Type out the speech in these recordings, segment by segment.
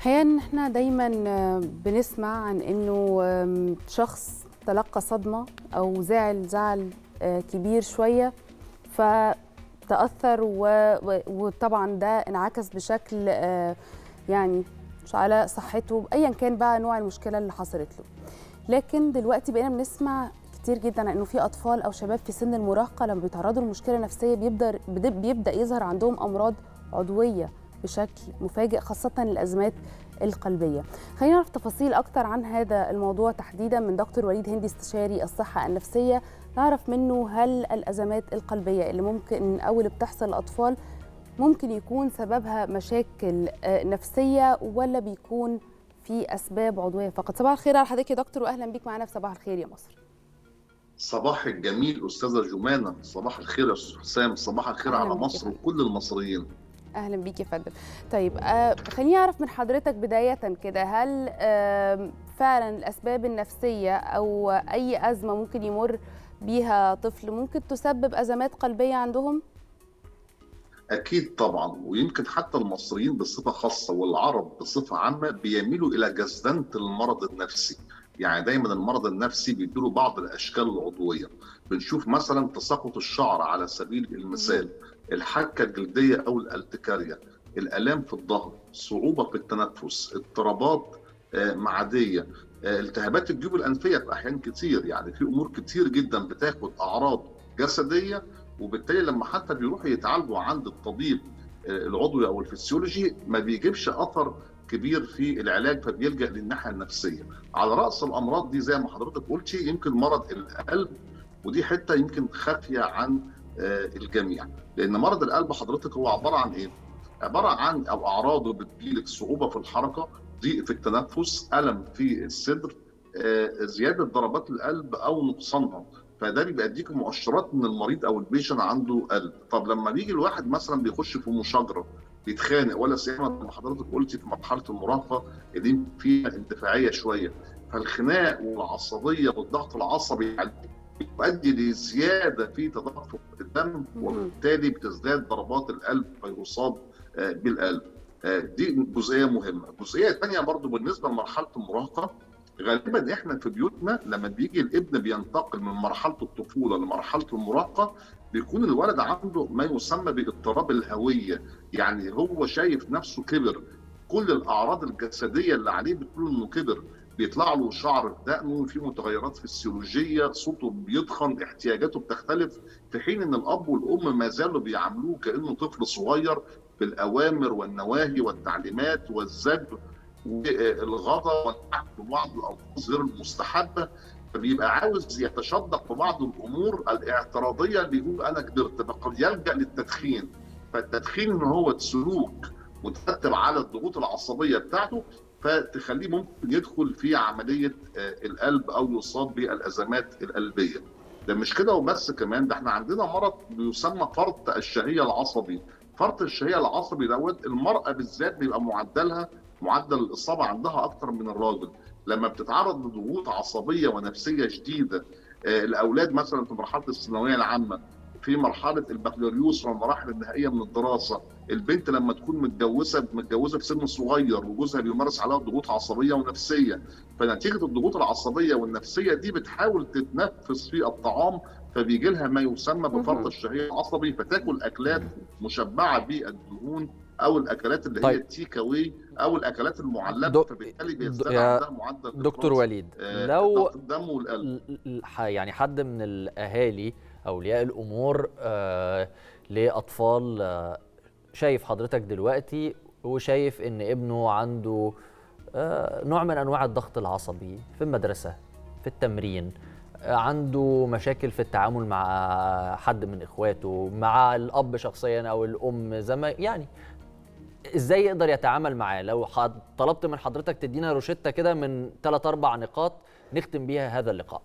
الحقيقة إن إحنا دايما بنسمع عن إنه شخص تلقى صدمة أو زعل زعل كبير شوية فتأثر وطبعا ده انعكس بشكل يعني مش على صحته ايا كان بقى نوع المشكلة اللي حصلت له. لكن دلوقتي بقينا بنسمع كتير جدا إنه في أطفال أو شباب في سن المراهقة لما بيتعرضوا لمشكلة نفسية بيبدأ بيبدأ يظهر عندهم أمراض عضوية. بشكل مفاجئ خاصة الأزمات القلبية. خلينا نعرف تفاصيل أكتر عن هذا الموضوع تحديدا من دكتور وليد هندي استشاري الصحة النفسية نعرف منه هل الأزمات القلبية اللي ممكن أو اللي بتحصل للأطفال ممكن يكون سببها مشاكل نفسية ولا بيكون في أسباب عضوية فقط. صباح الخير على حضرتك يا دكتور واهلا بيك معانا في صباح الخير يا مصر. صباح الجميل أستاذة جمانة صباح الخير يا أستاذ حسام صباح الخير على مصر وكل المصريين أهلا بيك يا فندم. طيب آه خليني أعرف من حضرتك بداية كده هل آه فعلا الأسباب النفسية أو أي أزمة ممكن يمر بيها طفل ممكن تسبب أزمات قلبية عندهم؟ أكيد طبعا ويمكن حتى المصريين بصفة خاصة والعرب بصفة عامة بيميلوا إلى جزدنه المرض النفسي. يعني دايما المرض النفسي بيديله بعض الأشكال العضوية. بنشوف مثلا تساقط الشعر على سبيل المثال. الحكه الجلدية أو الالتكاريا الألام في الظهر صعوبة في التنفس اضطرابات معدية التهابات الجيوب الانفيه في أحيان كتير يعني في أمور كتير جدا بتاخد أعراض جسدية وبالتالي لما حتى بيروحوا يتعالجوا عند الطبيب العضوي أو الفسيولوجي ما بيجيبش أثر كبير في العلاج فبيلجأ للناحية النفسية. على رأس الأمراض دي زي ما حضرتك قلتي يمكن مرض القلب ودي حتة يمكن خافية عن الجميع. لأن مرض القلب حضرتك هو عبارة عن إيه؟ عبارة عن أو أعراضه بتجيلك صعوبة في الحركة ضيق في التنفس ألم في الصدر زيادة ضربات القلب أو نقصانها. فده بيبقى يديك مؤشرات ان المريض أو البيشن عنده قلب. طب لما بيجي الواحد مثلا بيخش في مشاجرة بيتخانق ولا سيما لما حضرتك قلتي في مرحلة المراهقة دي فيها اندفاعيه شوية. فالخناق والعصبية والضغط العصبي يؤدي لزيادة في تدفق الدم وبالتالي بتزداد ضربات القلب فيصاب بالقلب. دي جزئية مهمة. الجزئيه الثانية برضو بالنسبة لمرحلة المراهقة غالبا إحنا في بيوتنا لما بيجي الابن بينتقل من مرحلة الطفولة لمرحلة المراهقة بيكون الولد عنده ما يسمى باضطراب الهوية. يعني هو شايف نفسه كبر. كل الأعراض الجسدية اللي عليه بتقول إنه كبر. بيطلع له شعر في دقنه في متغيرات فسيولوجيه صوته بيتخن احتياجاته بتختلف في حين إن الأب والأم ما زالوا بيعاملوه كأنه طفل صغير بالأوامر والنواهي والتعليمات والزجر والغضب والنحت ببعض الالفاظ غير المستحبة. فبيبقى عاوز يتشدق في بعض الأمور الاعتراضية اللي يقول أنا كبرت يلجأ للتدخين. فالتدخين هو سلوك مترتب على الضغوط العصبية بتاعته فتخليه ممكن يدخل في عملية القلب أو يصاب بالأزمات القلبية. ده مش كده وبس كمان ده إحنا عندنا مرض بيسمى فرط الشهية العصبي. فرط الشهية العصبي دوت المرأة بالذات بيبقى معدلها معدل الإصابة عندها أكتر من الراجل. لما بتتعرض لضغوط عصبية ونفسية شديدة الأولاد مثلا في مرحلة الثانوية العامة في مرحلة البكالوريوس والمراحل النهائيه من الدراسة البنت لما تكون متجوزة متجوزة في سن صغير وجوزها بيمارس عليها ضغوط عصبية ونفسية. فنتيجة الضغوط العصبية والنفسية دي بتحاول تتنفس في الطعام فبيجي لها ما يسمى بفرط الشهية العصبي فتاكل أكلات مشبعة بالدهون أو الأكلات اللي طيب. هي ال take away أو الأكلات المعلبة دو... فبالتالي بيزداد عندها معدل دكتور وليد لو الدم والقلب. يعني حد من الأهالي أولياء الأمور آه لأطفال آه شايف حضرتك دلوقتي وشايف إن ابنه عنده آه نوع من أنواع الضغط العصبي في المدرسة في التمرين آه عنده مشاكل في التعامل مع حد من إخواته مع الأب شخصيا أو الأم زي ما يعني إزاي يقدر يتعامل معاه؟ لو طلبت من حضرتك تدينا روشتة كده من ثلاث أربع نقاط نختم بيها هذا اللقاء.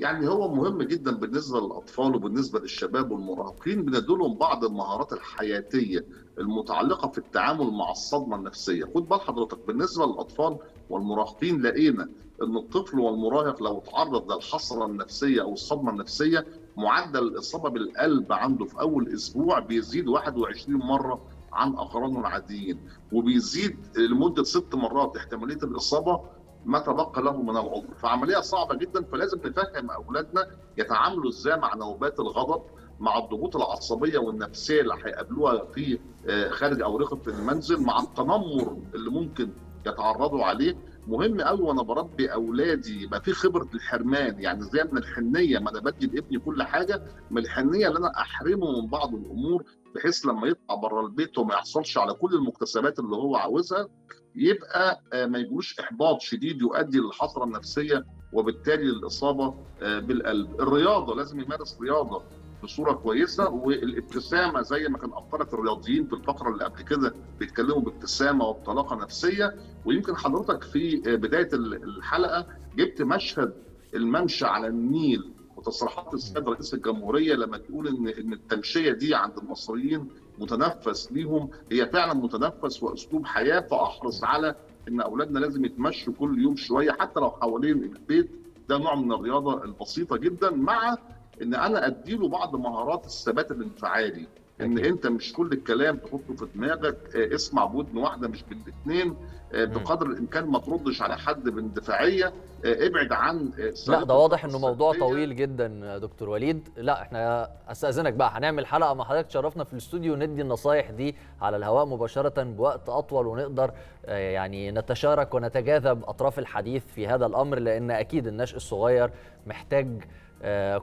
يعني هو مهم جدا بالنسبة للأطفال وبالنسبة للشباب والمراهقين بندولهم بعض المهارات الحياتية المتعلقة في التعامل مع الصدمة النفسية، خد بال حضرتك بالنسبة للأطفال والمراهقين لقينا إن الطفل والمراهق لو تعرض للحصره النفسية أو الصدمة النفسية معدل الإصابة بالقلب عنده في أول أسبوع بيزيد 21 مرة عن اقرانه العاديين وبيزيد لمدة ست مرات احتمالية الإصابة ما تبقى له من العمر فعملية صعبة جدا فلازم نفهم أولادنا يتعاملوا إزاي مع نوبات الغضب مع الضغوط العصبية والنفسية اللي هيقابلوها في خارج اورقه المنزل مع التنمر اللي ممكن يتعرضوا عليه. مهم قوي وأنا بربي اولادي يبقى في خبرة الحرمان يعني زي من الحنية ما أنا بدي لابني كل حاجة من الحنية اللي أنا احرمه من بعض الأمور بحيث لما يطلع بره البيت وما يحصلش على كل المكتسبات اللي هو عاوزها يبقى ما يجيلوش احباط شديد يؤدي للحسرة النفسية وبالتالي للإصابة بالقلب. الرياضة لازم يمارس رياضة بصورة كويسة والابتسامة زي ما كان ابطلت الرياضيين في الفقره اللي قبل كده بيتكلموا بابتسامة وبطلاقة نفسية. ويمكن حضرتك في بداية الحلقة جبت مشهد الممشى على النيل وتصريحات السيد رئيس الجمهورية لما تقول ان إن التمشية دي عند المصريين متنفس ليهم. هي فعلا متنفس وأسلوب حياة. فأحرص على إن أولادنا لازم يتمشوا كل يوم شوية حتى لو حوالين البيت. ده نوع من الرياضة البسيطة جدا مع ان أنا اديله بعض مهارات الثبات الانفعالي ان انت مش كل الكلام تحطه في دماغك اسمع بودن واحدة مش بالاثنين بقدر الامكان ما تردش على حد باندفاعية ابعد عن لا ده واضح إنه موضوع طويل جدا دكتور وليد. لا إحنا أستأذنك بقى هنعمل حلقة مع حضرتك تشرفنا في الاستوديو ندي النصايح دي على الهواء مباشرة بوقت أطول ونقدر يعني نتشارك ونتجاذب أطراف الحديث في هذا الأمر لأن أكيد النشء الصغير محتاج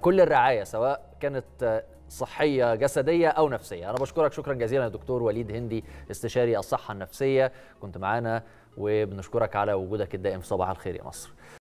كل الرعاية سواء كانت صحية جسدية أو نفسية. أنا بشكرك شكرا جزيلا يا دكتور وليد هندي استشاري الصحة النفسية كنت معانا وبنشكرك على وجودك الدائم في صباح الخير يا مصر.